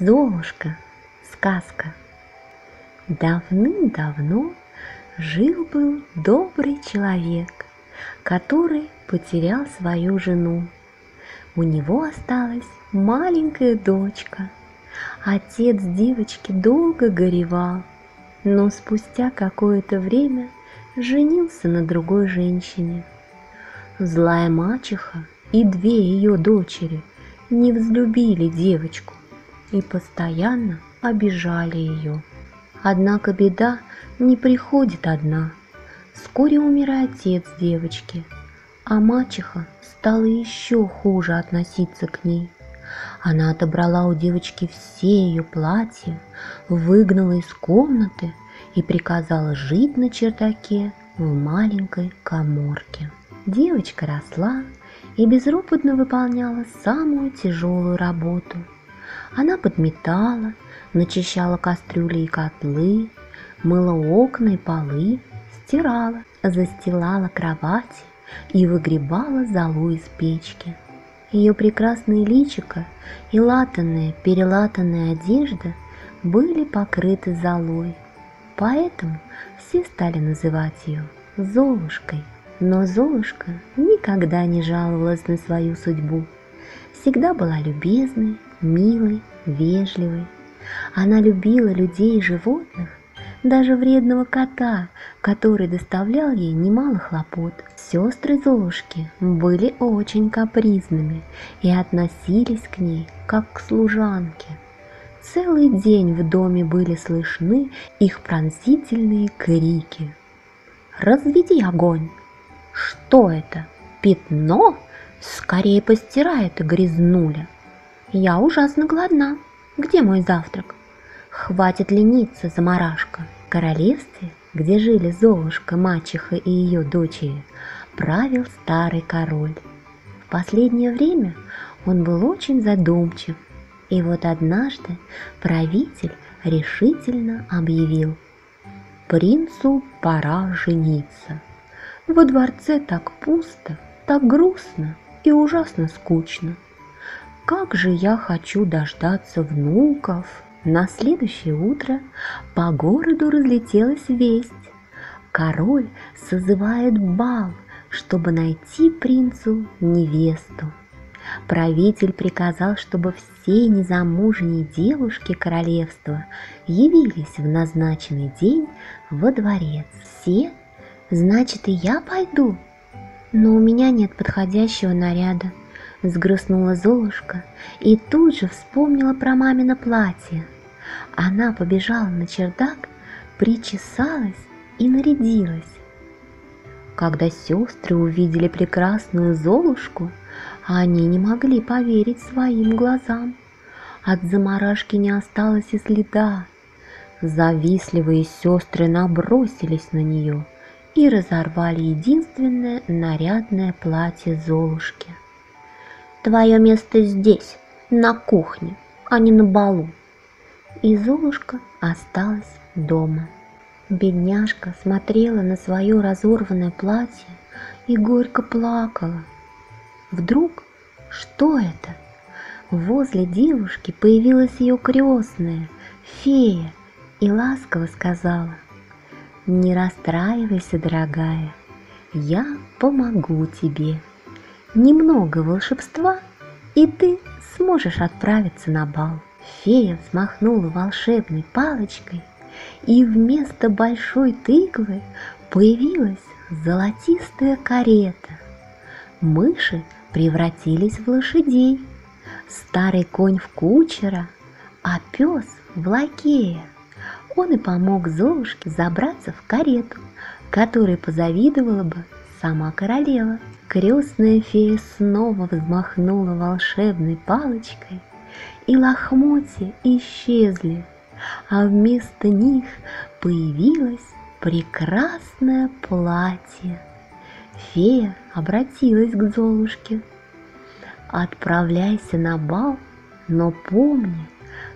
Золушка. Сказка. Давным-давно жил-был добрый человек, который потерял свою жену. У него осталась маленькая дочка. Отец девочки долго горевал, но спустя какое-то время женился на другой женщине. Злая мачеха и две ее дочери не взлюбили девочку и постоянно обижали ее. Однако беда не приходит одна. Вскоре умер отец девочки, а мачеха стала еще хуже относиться к ней. Она отобрала у девочки все ее платья, выгнала из комнаты и приказала жить на чердаке в маленькой коморке. Девочка росла и безропотно выполняла самую тяжелую работу – она подметала, начищала кастрюли и котлы, мыла окна и полы, стирала, застилала кровати и выгребала золу из печки. Ее прекрасные личико и латанная, перелатанная одежда были покрыты золой, поэтому все стали называть ее Золушкой. Но Золушка никогда не жаловалась на свою судьбу, всегда была любезной милой, вежливой. Она любила людей и животных, даже вредного кота, который доставлял ей немало хлопот. Сестры Золушки были очень капризными и относились к ней как к служанке. Целый день в доме были слышны их пронзительные крики. «Разведи огонь!» «Что это? Пятно? Скорее постирай это, грязнуля!» Я ужасно голодна. Где мой завтрак? Хватит лениться, заморашка. В королевстве, где жили Золушка, мачеха и ее дочери, правил старый король. В последнее время он был очень задумчив, и вот однажды правитель решительно объявил «Принцу пора жениться». Во дворце так пусто, так грустно и ужасно скучно – как же я хочу дождаться внуков. На следующее утро по городу разлетелась весть. Король созывает бал, чтобы найти принцу невесту. Правитель приказал, чтобы все незамужние девушки королевства явились в назначенный день во дворец. Все? Значит, и я пойду? Но у меня нет подходящего наряда. Сгрустнула Золушка и тут же вспомнила про мамино платье. Она побежала на чердак, причесалась и нарядилась. Когда сестры увидели прекрасную Золушку, они не могли поверить своим глазам. От заморашки не осталось и следа. Завистливые сестры набросились на нее и разорвали единственное нарядное платье Золушки. Твое место здесь, на кухне, а не на балу. И Золушка осталась дома. Бедняжка смотрела на свое разорванное платье и горько плакала. Вдруг, что это? Возле девушки появилась ее крестная, фея, и ласково сказала, «Не расстраивайся, дорогая, я помогу тебе» немного волшебства, и ты сможешь отправиться на бал. Фея взмахнула волшебной палочкой, и вместо большой тыквы появилась золотистая карета. Мыши превратились в лошадей, старый конь в кучера, а пес в лакея. Он и помог Золушке забраться в карету, которой позавидовала бы сама королева. Крестная фея снова взмахнула волшебной палочкой, и лохмотья исчезли, а вместо них появилось прекрасное платье. Фея обратилась к Золушке. «Отправляйся на бал, но помни,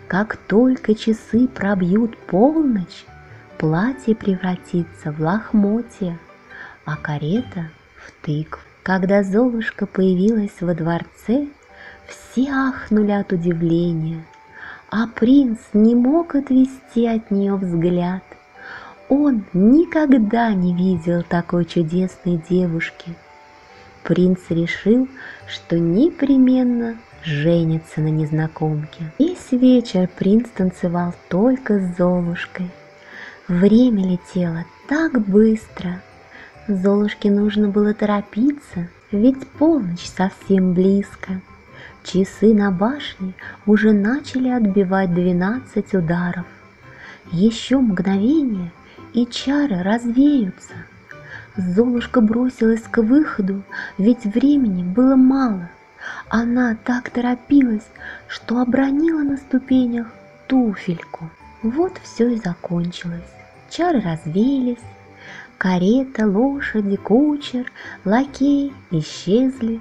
как только часы пробьют полночь, платье превратится в лохмотье, а карета в тыкву. Когда Золушка появилась во дворце, все ахнули от удивления, а принц не мог отвести от нее взгляд. Он никогда не видел такой чудесной девушки. Принц решил, что непременно женится на незнакомке. Весь вечер принц танцевал только с Золушкой. Время летело так быстро. Золушке нужно было торопиться, ведь полночь совсем близко. Часы на башне уже начали отбивать двенадцать ударов. Еще мгновение, и чары развеются. Золушка бросилась к выходу, ведь времени было мало. Она так торопилась, что обронила на ступенях туфельку. Вот все и закончилось. Чары развеялись, карета, лошади, кучер, лакей исчезли,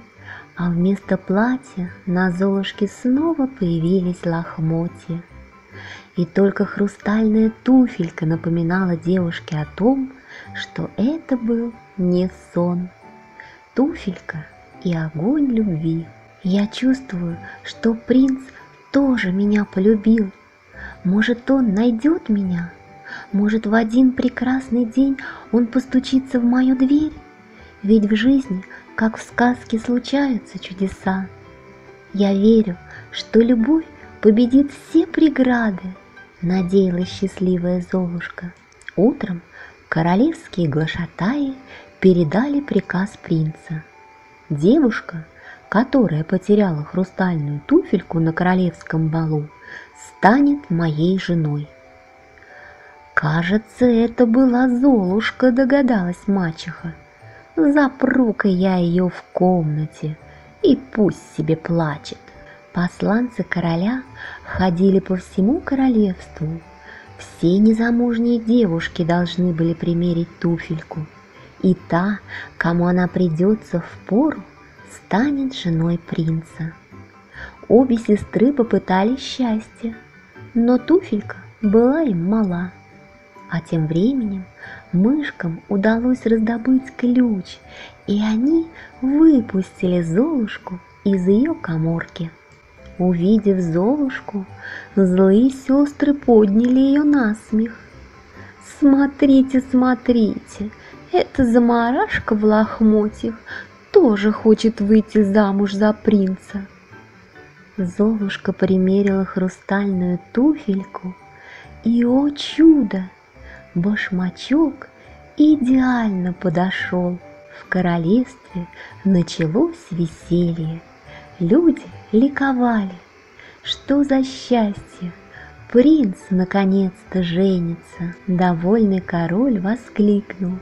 а вместо платья на Золушке снова появились лохмотья. И только хрустальная туфелька напоминала девушке о том, что это был не сон. Туфелька и огонь любви. Я чувствую, что принц тоже меня полюбил. Может, он найдет меня? Может, в один прекрасный день он постучится в мою дверь? Ведь в жизни, как в сказке, случаются чудеса. Я верю, что любовь победит все преграды, надеялась счастливая Золушка. Утром королевские глашатаи передали приказ принца. Девушка, которая потеряла хрустальную туфельку на королевском балу, станет моей женой. Кажется, это была Золушка, догадалась мачеха. Запру-ка я ее в комнате, и пусть себе плачет. Посланцы короля ходили по всему королевству. Все незамужние девушки должны были примерить туфельку, и та, кому она придется в пору, станет женой принца. Обе сестры попытались счастья, но туфелька была им мала. А тем временем мышкам удалось раздобыть ключ, и они выпустили Золушку из ее коморки. Увидев Золушку, злые сестры подняли ее на смех. «Смотрите, смотрите, эта заморашка в лохмотьях тоже хочет выйти замуж за принца». Золушка примерила хрустальную туфельку, и, о чудо, башмачок идеально подошел. В королевстве началось веселье. Люди ликовали. Что за счастье! Принц наконец-то женится. Довольный король воскликнул.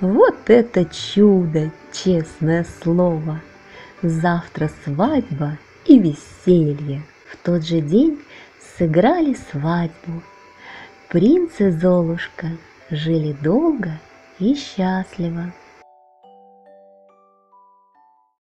Вот это чудо, честное слово! Завтра свадьба и веселье. В тот же день сыграли свадьбу. Принц и Золушка жили долго и счастливо.